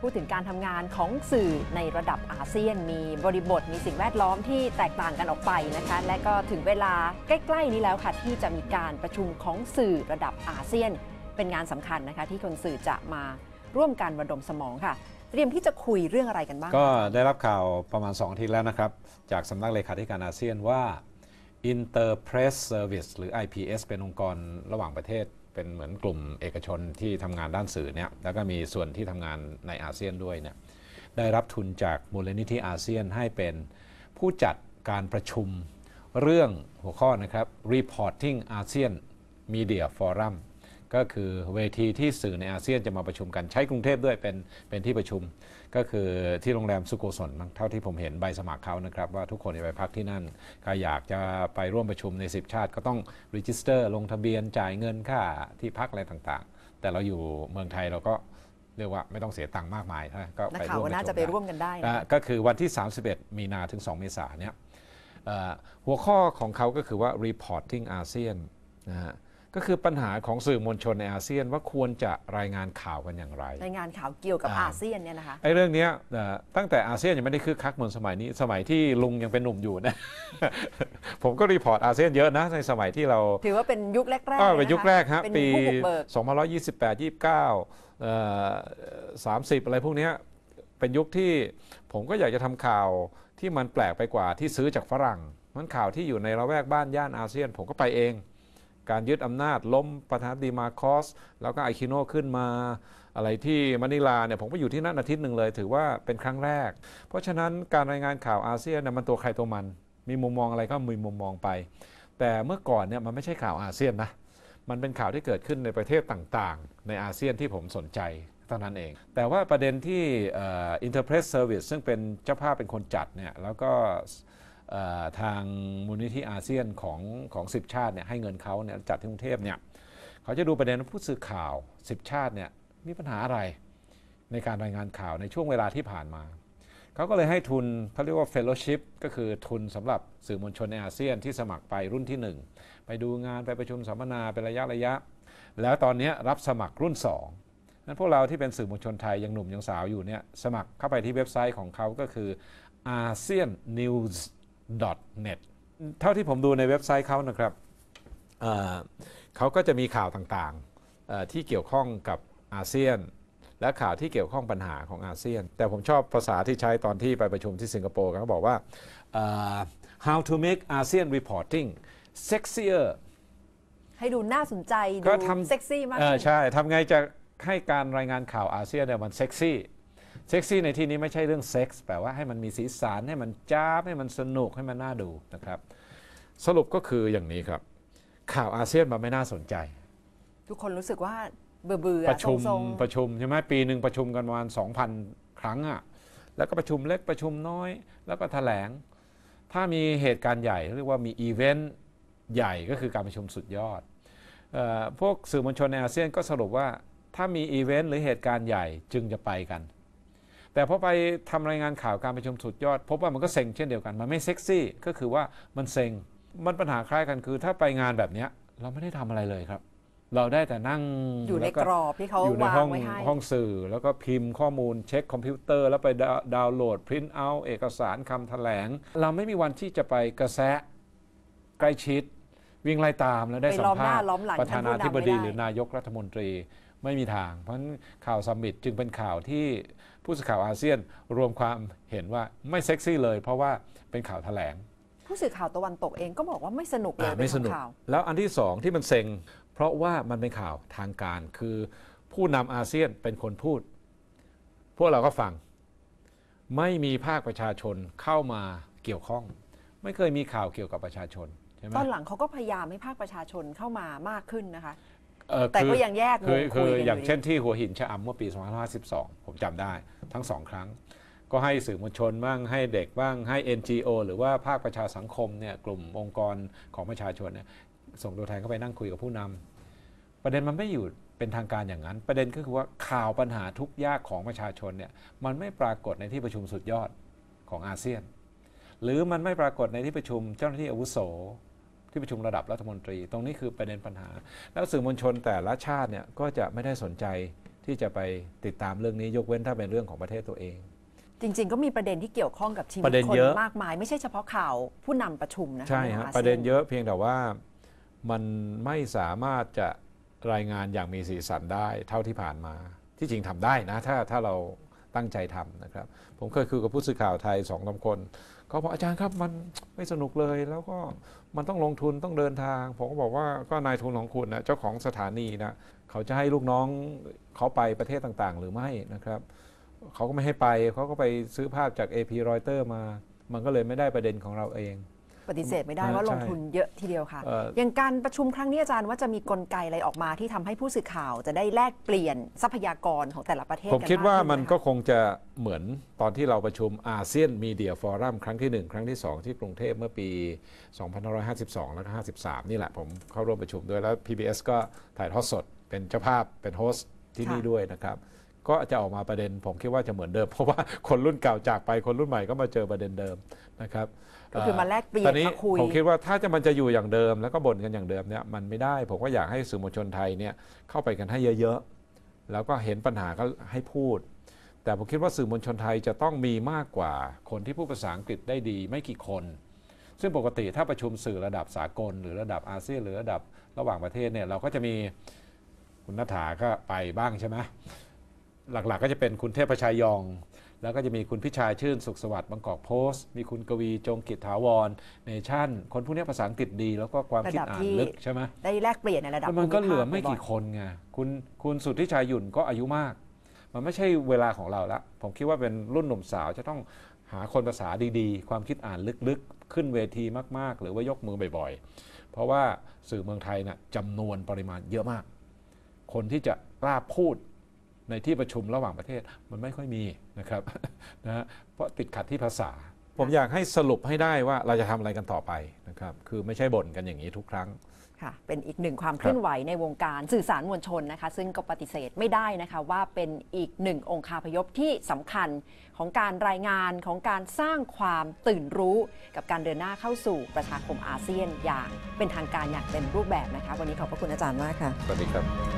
พูดถึงการทำงานของสื่อในระดับอาเซียน มีบริบทมีสิ่งแวดล้อมที่แตกต่างกันออกไปนะคะ และก็ถึงเวลาใกล้ๆนี้แล้วค่ะ ที่จะมีการประชุมของสื่อระดับอาเซียน เป็นงานสำคัญนะคะ ที่คนสื่อจะมาร่วมกันระดมสมองค่ะ เตรียมที่จะคุยเรื่องอะไรกันบ้าง ก็ได้รับข่าวประมาณ2อาทิตย์แล้วนะครับ จากสำนักเลขาธิการอาเซียนว่า Interpress Service หรือ IPS เป็นองค์กรระหว่างประเทศ เป็นเหมือนกลุ่มเอกชนที่ทำงานด้านสื่อเนี่ยแล้วก็มีส่วนที่ทำงานในอาเซียนด้วยเนี่ยได้รับทุนจากมูลนิธิอาเซียนให้เป็นผู้จัดการประชุมเรื่องหัวข้อนะครับ Reporting ASEAN Media Forum ก็คือเวทีที่สื่อในอาเซียนจะมาประชุมกันใช้กรุงเทพด้วยเป็นเป็นที่ประชุม ก็คือที่โรงแรมสุโกศลมั้งเท่าที่ผมเห็นใบสมัครเขานะครับว่าทุกคนจะไปพักที่นั่นใครอยากจะไปร่วมประชุมใน 10 ชาติ ก็ต้อง register ลงทะเบียนจ่ายเงินค่าที่พักอะไรต่างๆ แต่เราอยู่เมืองไทยเราก็เรียกว่าไม่ต้องเสียตังค์มากมายนะก็นักไปข่าวร่วมก็น่าจะไประชุมด้ร่วมกันได้นะอ่าก็คือวันที่ 31 มีนาถึง 2 เมษายนเนี่ยเอ่อหัวข้อของเขาก็คือว่า reporting ASEAN นะฮะ ก็คือปัญหาของสื่อมวลชนในอาเซียนว่าควรจะรายงานข่าวกันอย่างไรในงานข่าวเกี่ยวกับอ่าอาเซียนเนี่ยนะคะไอ้เรื่องเนี้ยเอ่อตั้งแต่อาเซียนยังไม่ได้คึกคักเหมือนสมัยนี้สมัยที่ลุงยังเป็นหนุ่มอยู่นะ ผมก็ report อาเซียนเยอะนะในสมัยที่เรา ถือว่าเป็นยุคแรกๆเออเป็นยุคแรกฮะเป็นปีผู้บุกเบิก2528 29เอ่อ30 อะไรพวกเนี้ยเป็นยุคที่ผมก็อยากจะทำข่าวที่มันแปลกไปกว่าที่ซื้อจากฝรั่งมันข่าวที่อยู่ในละแวกบ้านย่านอาเซียน ผมก็ไปเอง การยึดอำนาจล้มประธานาธิบดีมาร์กอส แล้วก็อาคีโนขึ้นมา อะไรที่มะนิลาเนี่ยผมก็อยู่ที่นั่นอาทิตย์หนึ่งเลย ถือว่าเป็นครั้งแรก เพราะฉะนั้นการรายงานข่าวอาเซียนเนี่ยมันตัวใครตัวมัน มีมุมมองอะไรก็มีมุมมองไป แต่เมื่อก่อนเนี่ยมันไม่ใช่ข่าวอาเซียนนะมันเป็นข่าวที่เกิดขึ้นในประเทศต่างๆ ในอาเซียนที่ผมสนใจเท่านั้นเอง แต่ว่าประเด็นที่อ่อ Interpress Service ซึ่งเป็นเจ้าภาพเป็นคนจัดเนี่ยแล้วก็ ทางมูลนิธิอาเซียนของของ10ชาติเนี่ยให้เงินเขาเนี่ยจัดที่กรุงเทพเนี่ยเขาจะดูประเด็นผู้สื่อข่าว 10 ชาติเนี่ยมีปัญหาอะไรในการรายงานข่าวในช่วงเวลาที่ผ่านมาเขาก็เลยให้ทุนเขาเรียกว่า fellowship ก็คือทุนสำหรับสื่อมวลชนในอาเซียนที่สมัครไปรุ่นที่ 1 ไปดูงานไปประชุมสัมมนาเป็นระยะระยะ แล้วตอนนี้รับสมัครรุ่น 2นั้นพวกเราที่เป็นสื่อมวลชนไทย ยังหนุ่มยังสาวอยู่เนี่ยสมัครเข้าไปที่เว็บไซต์ของเขาก็คือ asiannews.net เท่าที่ผมดูในเว็บไซต์เขานะครับเอ่อเขาก็จะมีข่าวต่างๆเอ่อที่เกี่ยวข้องกับอาเซียน และข่าวที่เกี่ยวข้องปัญหาของอาเซียน แต่ผมชอบภาษาที่ใช้ตอนที่ไปประชุมที่สิงคโปร์เขาบอกว่าเอ่อ how to make ASEAN reporting sexier ให้ดูน่าสนใจก็ดูทำเซ็กซี่มากขึ้น เออ ทำใช่ทำไงจะให้การรายงานข่าวอาเซียนเนี่ยมันเซ็กซี่ เซ็กซี่ในที่นี้ไม่ใช่เรื่องเซ็กส์แปลว่าให้มันมีสีสันให้มันจ้าบให้มันสนุกให้มันน่าดูนะครับสรุปก็คืออย่างนี้ครับ ข่าวอาเซียนมันไม่น่าสนใจ ทุกคนรู้สึกว่าเบื่อเบื่อประชุมทรงประชุมใช่ไหมปีหนึ่งประชุมกันประมาณ2,000 ครั้งอะ่ะแล้วก็ประชุมเล็กประชุมน้อย แล้วก็แถลง ถ้ามีเหตุการณ์ใหญ่เรียกว่ามีอีเวนต์ใหญ่ก็คือการประชุมสุดยอดเออพวกสื่อมวลชนในอาเซียนก็สรุปว่าถ้ามีอีเวนต์หรือเหตุการณ์ใหญ่จึงจะไปกัน แต่พอไปทำรายงานข่าวการประชุมสุดยอด พบว่ามันก็เซ็งเช่นเดียวกัน มันไม่เซ็กซี่ ก็คือว่ามันเซ็ง มันปัญหาคล้ายกันคือ ถ้าไปงานแบบเนี้ยเราไม่ได้ทำอะไรเลยครับ เราได้แต่นั่งๆอยู่ในแล้วกรอบที่เขาอยู่ในวางห้องไว้ให้ห้องสื่อ แล้วก็พิมพ์ข้อมูลเช็คคอมพิวเตอร์ แล้วไปดาวดาวน์โหลดพิมพ์เอาเอกสารคำแถลง เราไม่มีวันที่จะไปกระแซะใกล้ชิดวิ่งไล่ตามแล้วได้ไปสัมภาษณ์ล้อมหน้าล้อมหลังประธานาธิบดีหรือนานายกรัฐมนตรี ไม่มีทาง เพราะฉะนั้นข่าว summit จึงเป็นข่าวที่ผู้สื่อข่าวอาเซียนรวมความเห็นว่าไม่เซ็กซี่เลย เพราะว่าเป็นข่าวแถลง ผู้สื่อข่าวตะวันตกเองก็บอกว่าไม่สนุกเลยอ่าไม่สนุกเป็นข่าวแล้วอันที่สองที่มันเซ็ง เพราะว่ามันเป็นข่าวทางการคือ ผู้นำอาเซียนเป็นคนพูด พวกเราก็ฟัง ไม่มีภาคประชาชนเข้ามาเกี่ยวข้อง ไม่เคยมีข่าวเกี่ยวกับประชาชนใช่ไหมตอนหลังเขาก็พยายามให้ภาคประชาชนเข้ามามากขึ้นนะคะ เอ่อแต่คือก็ยังแยกวคืองคุคืยอกันอย่างดีเช่นที่หัวหินชะอำเมื่อปี 2552 ผมจำได้ทั้งสองครั้ง ก็ให้สื่อมวลชนบ้างให้เด็กบ้างให้ NGO หรือว่าภาคประชาสังคมเนี่ยกลุ่มองค์กรของประชาชนเนี่ยส่งตัวแทนเข้าไปนั่งคุยกับผู้นำประเด็นมันไม่อยู่เป็นทางการอย่างนั้น ประเด็นก็คือว่าข่าวปัญหาทุกข์ยากของประชาชนเนี่ยมันไม่ปรากฏในที่ประชุมสุดยอดของอาเซียน หรือมันไม่ปรากฏในที่ประชุมเจ้าหน้าที่อาวุโส ที่ประชุมระดับรัฐมนตรี ตรงนี้คือประเด็นปัญหา แล้วสื่อมวลชนแต่ละชาติเนี่ยก็จะไม่ได้สนใจที่จะไปติดตามเรื่องนี้ยกเว้นถ้าเป็นเรื่องของประเทศตัวเอง จริง ๆ ก็มีประเด็นที่เกี่ยวข้องกับชีวิตประเด็นคนเยอะ มากมาย ไม่ใช่เฉพาะข่าวผู้นำประชุมนะคะใช่ของฮะอาซียประเด็นเยอะเพียงแต่ว่ามันไม่สามารถจะรายงานอย่างมีสีสันได้เท่าที่ผ่านมา ที่จริงทำได้นะ ถ้าถ้าเราตั้งใจทำนะครับ ผมเคยคุยกับผู้สื่อข่าวไทยสองสาคน เขาบอกอาจารย์ครับมันไม่สนุกเลยแล้วก็มันต้องลงทุนต้องเดินทาง ผมก็บอกว่าก็นายทุนของคุณนะเจ้าของสถานีนะเขาจะให้ลูกน้องเขาไปประเทศต่างๆ หรือไม่นะครับเขาก็ไม่ให้ไปเขาก็ไปซื้อภาพจาก AP Reuters มา มันก็เลยไม่ได้ประเด็นของเราเอง ปฏิเสธไม่ได้อ่าว่าใช่ลงทุนเยอะทีเดียวค่ะเอ่ออย่างการประชุมครั้งนี้อาจารย์ว่าจะมีกลไกอะไรออกมาที่ทำให้ผู้สื่อข่าวจะได้แลกเปลี่ยนทรัพยากรของแต่ละประเทศผมคิดกัว่าขึ้มันไหก็คะคงจะเหมือนตอนที่เราประชุมอาเซียน Media Forum ครั้งที่ 1 ครั้งที่ 2 ที่กรุงเทพเมื่อปี 2552 แล้วก็ 53 นี่แหละผมเข้าร่วมประชุมด้วยแล้ว PBS ก็ถ่ายทอดสดเป็นเจ้าภาพเป็น host ที่นี่ด้วยนะครับ ก็จะออกมาประเด็น ผมคิดว่าจะเหมือนเดิม เพราะว่าคนรุ่นเก่าจากไปคนรุ่นใหม่ก็มาเจอประเด็นเดิมนะครับก็คือมาแลกเปลี่ยนตอนนี้มาคุยผมคิดว่าถ้าจะมันจะอยู่อย่างเดิม แล้วก็บ่นกันอย่างเดิมเนี่ยมันไม่ได้ ผมก็อยากให้สื่อมวลชนไทยเนี่ยเข้าไปกันให้เยอะๆ แล้วก็เห็นปัญหาก็ให้พูด แต่ผมคิดว่าสื่อมวลชนไทยจะต้องมีมากกว่าคนที่พูดภาษาอังกฤษได้ดีไม่กี่คน ซึ่งปกติถ้าประชุมสื่อระดับสากล หรือระดับอาเซียนหรือระดับระหว่างประเทศเนี่ยเราก็จะมีคุณนัฐาก็ไปบ้างใช่ไหม หลักๆก็จะเป็นคุณเทพชัยยอง แล้วก็จะมีคุณพิชายชื่นสุขสวัสดิ์บางกอกโพสต์ มีคุณกวีจงกิจถาวรเนชั่น คนพวกนี้ภาษาอังกฤษดี แล้วก็ความคิดอ่านลึกใช่ไหมได้แลกเปลี่ยนในระดับแล้วมันก็ภูภาเหลือไม่กี่บ่ยคนไงคุณคุณสุทธิชัยหยุ่นก็อายุมาก มันไม่ใช่เวลาของเราละผมคิดว่าเป็นรุ่นหนุ่มสาวจะต้องหาคนภาษาดีๆ ความคิดอ่านลึกๆ ขึ้นเวทีมากๆ หรือว่ายกมือบ่อยๆ เพราะว่าสื่อเมืองไทยน่ะจำนวนปริมาณเยอะมาก คนที่จะกล้าพูด ในที่ประชุมระหว่างประเทศมันไม่ค่อยมีนะครับนะฮะเพราะติดขัดที่ภาษา ผมอยากให้สรุปให้ได้ว่าเราจะทำอะไรกันต่อไปนะครับคือไม่ใช่บ่นกันอย่างนี้ทุกครั้งค่ะเป็นอีกหนึ่งความเคลื่อนไหวในวงการสื่อสารมวลชนนะคะ ซึ่งก็ปฏิเสธไม่ได้นะคะว่าเป็นอีกหนึ่งองค์คาพยพที่สำคัญของการรายงานของการสร้างความตื่นรู้ กับการเดินหน้าเข้าสู่ประชาคมอาเซียนอย่างเป็นทางการอย่างเต็มรูปแบบนะคะ วันนี้ขอบพระคุณอาจารย์มากค่ะสวัสดีครับ